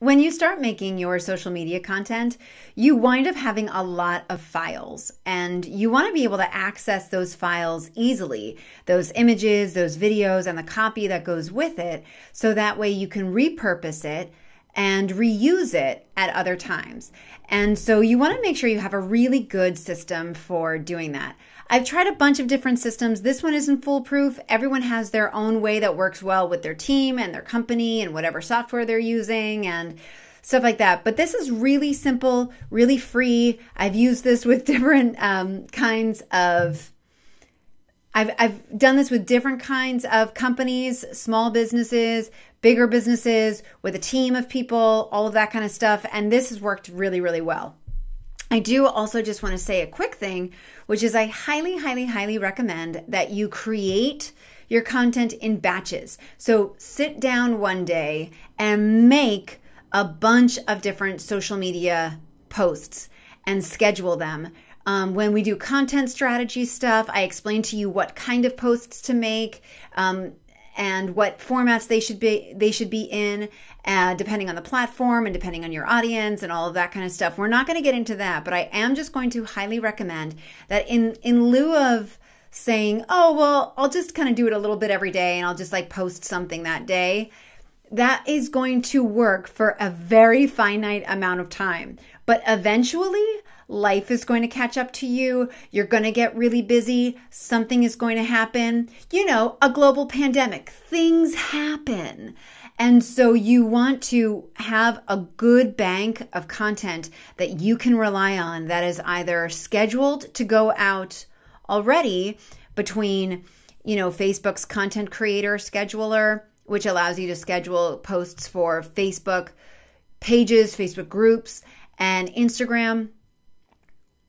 when you start making your social media content, you wind up having a lot of files and you want to be able to access those files easily, those images, those videos, and the copy that goes with it. So that way you can repurpose it and reuse it at other times. And so you want to make sure you have a really good system for doing that. I've tried a bunch of different systems. This one isn't foolproof. Everyone has their own way that works well with their team and their company and whatever software they're using and stuff like that. But this is really simple, really free. I've used this with different um, kinds of. I've, I've done this with different kinds of companies, small businesses, bigger businesses, with a team of people, all of that kind of stuff. And this has worked really, really well. I do also just want to say a quick thing, which is I highly, highly, highly recommend that you create your content in batches. So sit down one day and make a bunch of different social media posts and schedule them. Um, when we do content strategy stuff, I explain to you what kind of posts to make. Um, and what formats they should be they should be in uh, depending on the platform and depending on your audience and all of that kind of stuff we're not going to get into that but i am just going to highly recommend that in in lieu of saying oh well i'll just kind of do it a little bit every day and i'll just like post something that day that is going to work for a very finite amount of time but eventually Life is going to catch up to you. You're going to get really busy. Something is going to happen. You know, a global pandemic. Things happen. And so you want to have a good bank of content that you can rely on that is either scheduled to go out already between, you know, Facebook's content creator scheduler, which allows you to schedule posts for Facebook pages, Facebook groups, and Instagram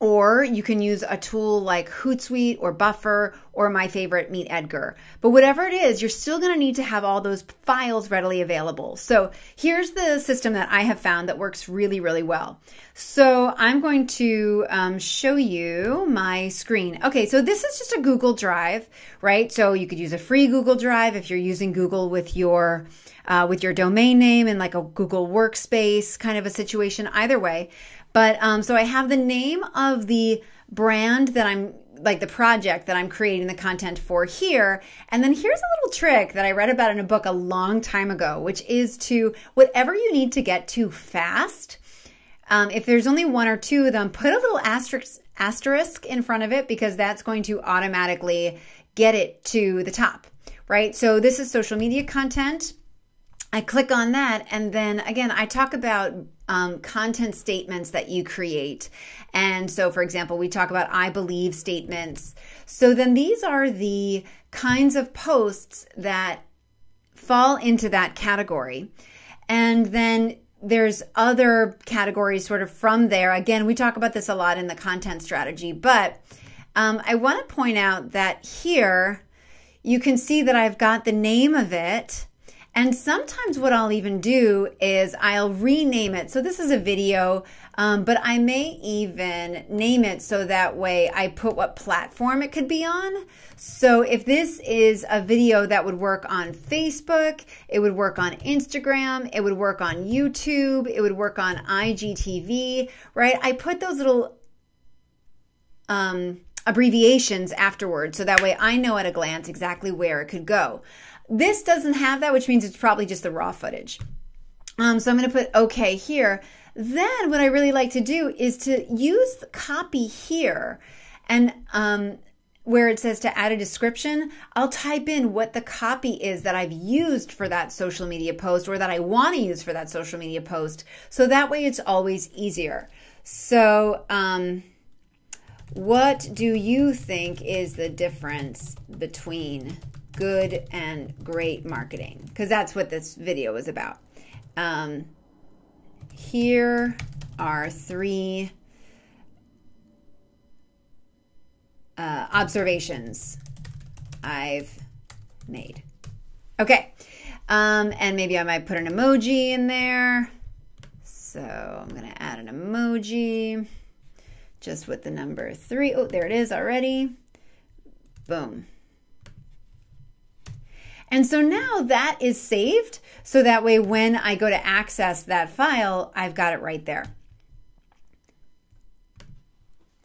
or you can use a tool like Hootsuite or Buffer or my favorite, MeetEdgar. But whatever it is, you're still going to need to have all those files readily available. So here's the system that I have found that works really, really well. So I'm going to um, show you my screen. Okay, so this is just a Google Drive, right? So you could use a free Google Drive if you're using Google with your uh, with your domain name and like a Google Workspace kind of a situation. Either way. But um, so I have the name of the brand that I'm like the project that I'm creating the content for here. And then here's a little trick that I read about in a book a long time ago, which is to whatever you need to get to fast. Um, if there's only one or two of them, put a little asterisk asterisk in front of it because that's going to automatically get it to the top, right? So this is social media content. I click on that, and then again, I talk about um, content statements that you create. And so, for example, we talk about I believe statements. So then these are the kinds of posts that fall into that category. And then there's other categories sort of from there. Again, we talk about this a lot in the content strategy, but um, I want to point out that here you can see that I've got the name of it and sometimes what I'll even do is I'll rename it. So this is a video, um, but I may even name it so that way I put what platform it could be on. So if this is a video that would work on Facebook, it would work on Instagram, it would work on YouTube, it would work on IGTV, right? I put those little um, abbreviations afterwards so that way I know at a glance exactly where it could go. This doesn't have that, which means it's probably just the raw footage. Um, so I'm going to put OK here. Then what I really like to do is to use the copy here and um, where it says to add a description, I'll type in what the copy is that I've used for that social media post or that I want to use for that social media post. So that way it's always easier. So, um, what do you think is the difference between good and great marketing because that's what this video is about. Um, here are three uh, observations I've made. Okay. Um, and maybe I might put an emoji in there. So I'm going to add an emoji just with the number three. Oh, there it is already. Boom. And so now that is saved. So that way, when I go to access that file, I've got it right there.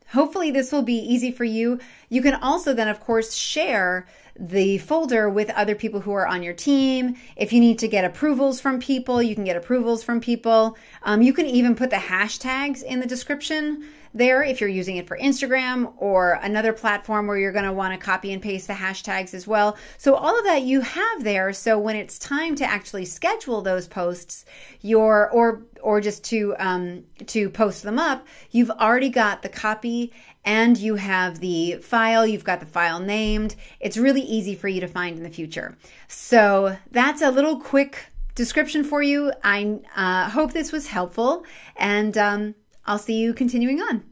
Hopefully, this will be easy for you. You can also then, of course, share the folder with other people who are on your team. If you need to get approvals from people, you can get approvals from people. Um, you can even put the hashtags in the description there if you're using it for Instagram or another platform where you're going to want to copy and paste the hashtags as well. So all of that you have there. So when it's time to actually schedule those posts, your or or just to um, to post them up, you've already got the copy and you have the file. You've got the file named. It's really easy for you to find in the future. So that's a little quick description for you. I uh, hope this was helpful and. Um, I'll see you continuing on.